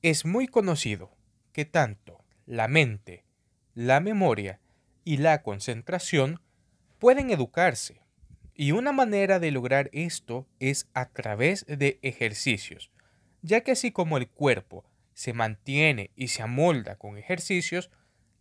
Es muy conocido que tanto la mente, la memoria y la concentración pueden educarse. Y una manera de lograr esto es a través de ejercicios, ya que así como el cuerpo se mantiene y se amolda con ejercicios,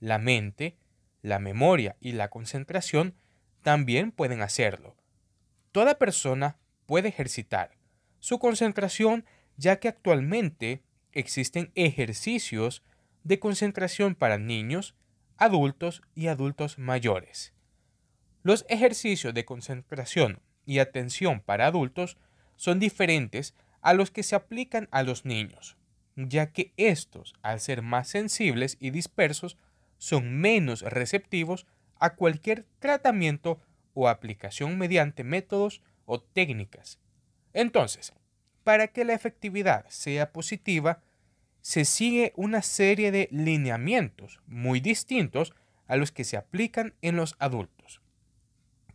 la mente, la memoria y la concentración también pueden hacerlo. Toda persona puede ejercitar su concentración ya que actualmente existen ejercicios de concentración para niños, adultos y adultos mayores. Los ejercicios de concentración y atención para adultos son diferentes a los que se aplican a los niños, ya que estos, al ser más sensibles y dispersos, son menos receptivos a cualquier tratamiento o aplicación mediante métodos o técnicas. Entonces, para que la efectividad sea positiva, se sigue una serie de lineamientos muy distintos a los que se aplican en los adultos.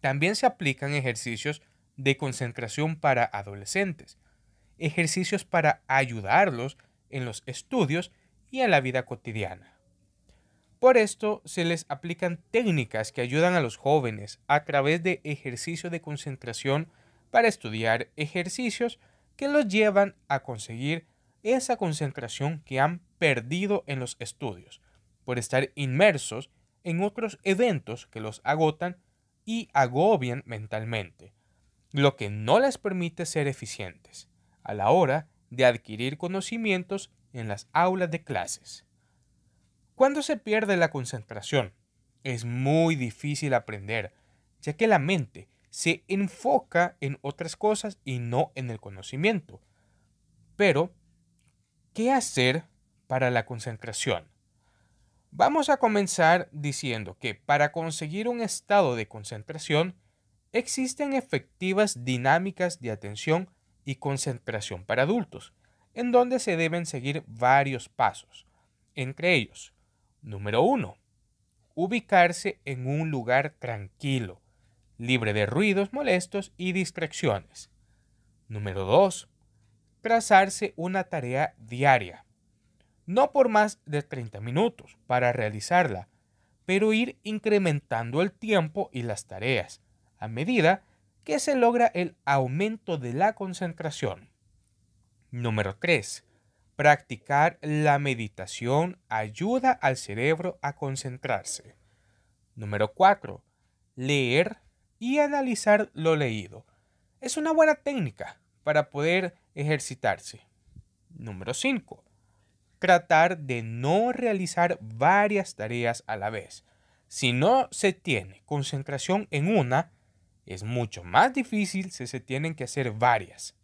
También se aplican ejercicios de concentración para adolescentes, ejercicios para ayudarlos en los estudios y en la vida cotidiana. Por esto se les aplican técnicas que ayudan a los jóvenes a través de ejercicios de concentración para estudiar ejercicios que los llevan a conseguir esa concentración que han perdido en los estudios por estar inmersos en otros eventos que los agotan y agobian mentalmente, lo que no les permite ser eficientes a la hora de adquirir conocimientos en las aulas de clases. Cuando se pierde la concentración, es muy difícil aprender, ya que la mente se enfoca en otras cosas y no en el conocimiento. Pero, ¿qué hacer para la concentración? Vamos a comenzar diciendo que para conseguir un estado de concentración existen efectivas dinámicas de atención y concentración para adultos, en donde se deben seguir varios pasos. Entre ellos, Número 1. Ubicarse en un lugar tranquilo, libre de ruidos molestos y distracciones. Número 2. Trazarse una tarea diaria. No por más de 30 minutos para realizarla, pero ir incrementando el tiempo y las tareas a medida que se logra el aumento de la concentración. Número 3 Practicar la meditación ayuda al cerebro a concentrarse. Número 4. Leer y analizar lo leído. Es una buena técnica para poder ejercitarse. Número 5. Tratar de no realizar varias tareas a la vez. Si no se tiene concentración en una, es mucho más difícil si se tienen que hacer varias.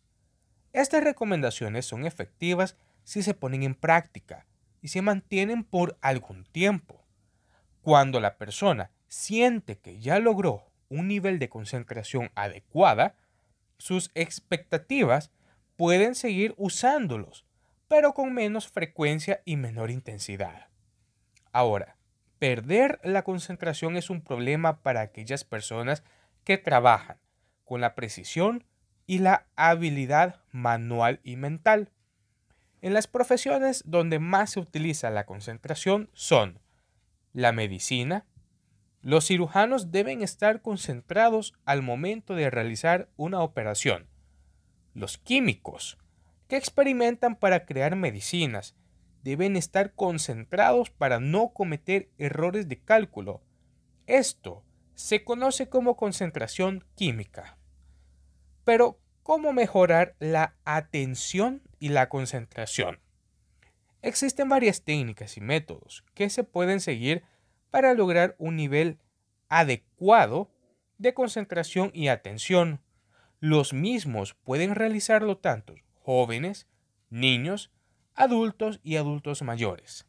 Estas recomendaciones son efectivas si se ponen en práctica y se mantienen por algún tiempo. Cuando la persona siente que ya logró un nivel de concentración adecuada, sus expectativas pueden seguir usándolos, pero con menos frecuencia y menor intensidad. Ahora, perder la concentración es un problema para aquellas personas que trabajan con la precisión y la habilidad manual y mental. En las profesiones donde más se utiliza la concentración son la medicina. Los cirujanos deben estar concentrados al momento de realizar una operación. Los químicos, que experimentan para crear medicinas, deben estar concentrados para no cometer errores de cálculo. Esto se conoce como concentración química. Pero, ¿cómo mejorar la atención y la concentración. Existen varias técnicas y métodos que se pueden seguir para lograr un nivel adecuado de concentración y atención. Los mismos pueden realizarlo tanto jóvenes, niños, adultos y adultos mayores.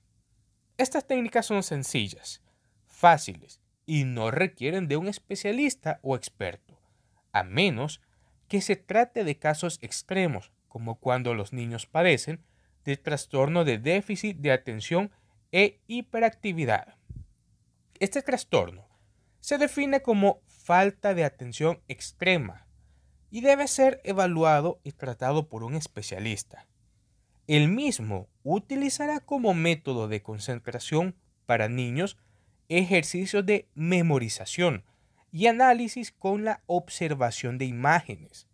Estas técnicas son sencillas, fáciles y no requieren de un especialista o experto, a menos que se trate de casos extremos como cuando los niños padecen de trastorno de déficit de atención e hiperactividad. Este trastorno se define como falta de atención extrema y debe ser evaluado y tratado por un especialista. El mismo utilizará como método de concentración para niños ejercicios de memorización y análisis con la observación de imágenes.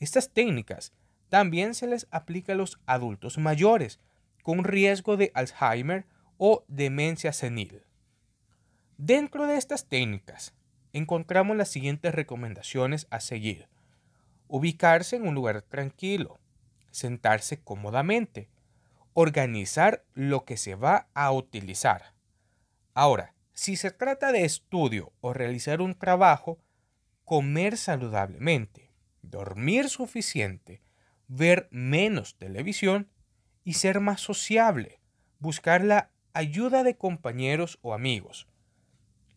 Estas técnicas también se les aplica a los adultos mayores con riesgo de Alzheimer o demencia senil. Dentro de estas técnicas encontramos las siguientes recomendaciones a seguir. Ubicarse en un lugar tranquilo, sentarse cómodamente, organizar lo que se va a utilizar. Ahora, si se trata de estudio o realizar un trabajo, comer saludablemente, dormir suficiente, ver menos televisión y ser más sociable, buscar la ayuda de compañeros o amigos.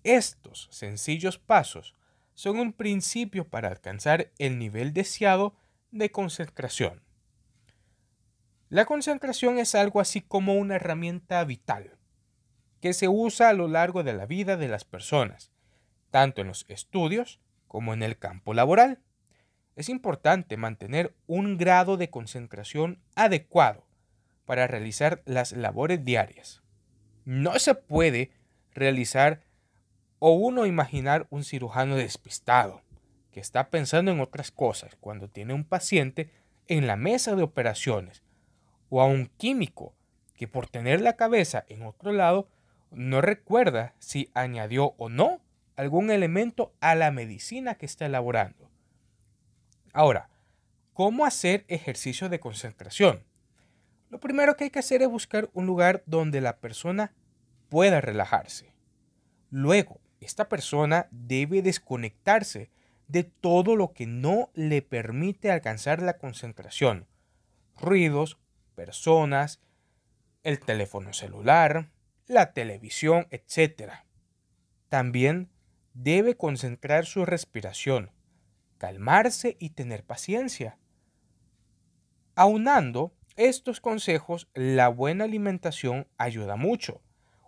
Estos sencillos pasos son un principio para alcanzar el nivel deseado de concentración. La concentración es algo así como una herramienta vital que se usa a lo largo de la vida de las personas, tanto en los estudios como en el campo laboral. Es importante mantener un grado de concentración adecuado para realizar las labores diarias. No se puede realizar o uno imaginar un cirujano despistado que está pensando en otras cosas cuando tiene un paciente en la mesa de operaciones o a un químico que por tener la cabeza en otro lado no recuerda si añadió o no algún elemento a la medicina que está elaborando. Ahora, ¿cómo hacer ejercicio de concentración? Lo primero que hay que hacer es buscar un lugar donde la persona pueda relajarse. Luego, esta persona debe desconectarse de todo lo que no le permite alcanzar la concentración. Ruidos, personas, el teléfono celular, la televisión, etc. También debe concentrar su respiración, calmarse y tener paciencia. Aunando estos consejos, la buena alimentación ayuda mucho.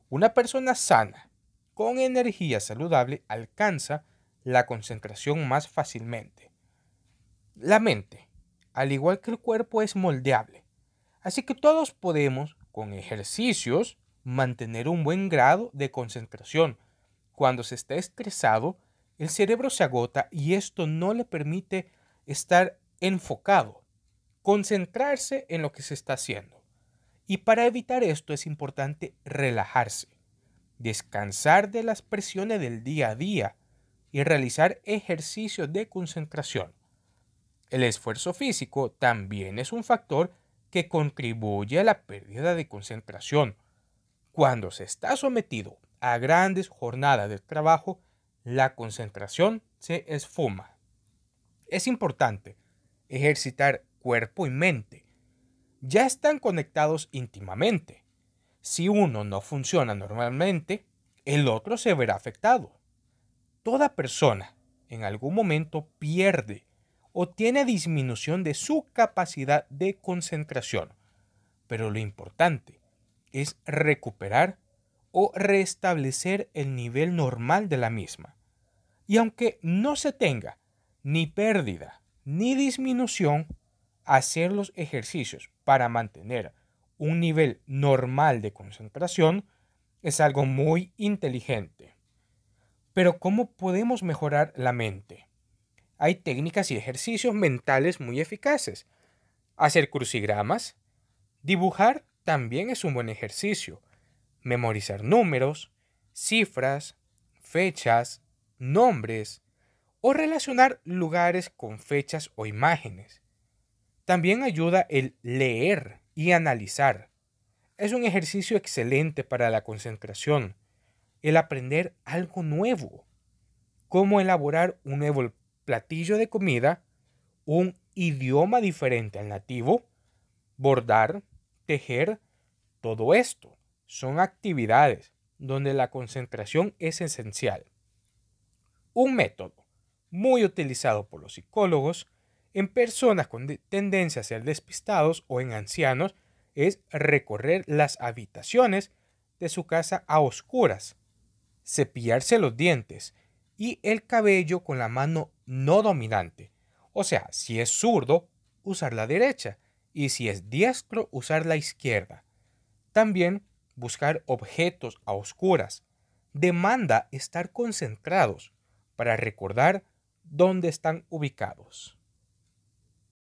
Una persona sana, con energía saludable, alcanza la concentración más fácilmente. La mente, al igual que el cuerpo, es moldeable Así que todos podemos, con ejercicios, mantener un buen grado de concentración. Cuando se está estresado, el cerebro se agota y esto no le permite estar enfocado, concentrarse en lo que se está haciendo. Y para evitar esto es importante relajarse, descansar de las presiones del día a día y realizar ejercicios de concentración. El esfuerzo físico también es un factor que contribuye a la pérdida de concentración. Cuando se está sometido a grandes jornadas de trabajo, la concentración se esfuma. Es importante ejercitar cuerpo y mente. Ya están conectados íntimamente. Si uno no funciona normalmente, el otro se verá afectado. Toda persona en algún momento pierde o tiene disminución de su capacidad de concentración. Pero lo importante es recuperar o restablecer el nivel normal de la misma. Y aunque no se tenga ni pérdida ni disminución, hacer los ejercicios para mantener un nivel normal de concentración es algo muy inteligente. Pero ¿cómo podemos mejorar la mente? hay técnicas y ejercicios mentales muy eficaces. Hacer crucigramas. Dibujar también es un buen ejercicio. Memorizar números, cifras, fechas, nombres o relacionar lugares con fechas o imágenes. También ayuda el leer y analizar. Es un ejercicio excelente para la concentración, el aprender algo nuevo, cómo elaborar un nuevo platillo de comida, un idioma diferente al nativo, bordar, tejer, todo esto son actividades donde la concentración es esencial. Un método muy utilizado por los psicólogos en personas con tendencia a ser despistados o en ancianos es recorrer las habitaciones de su casa a oscuras, cepillarse los dientes y el cabello con la mano no dominante. O sea, si es zurdo, usar la derecha y si es diestro usar la izquierda. También buscar objetos a oscuras demanda estar concentrados para recordar dónde están ubicados.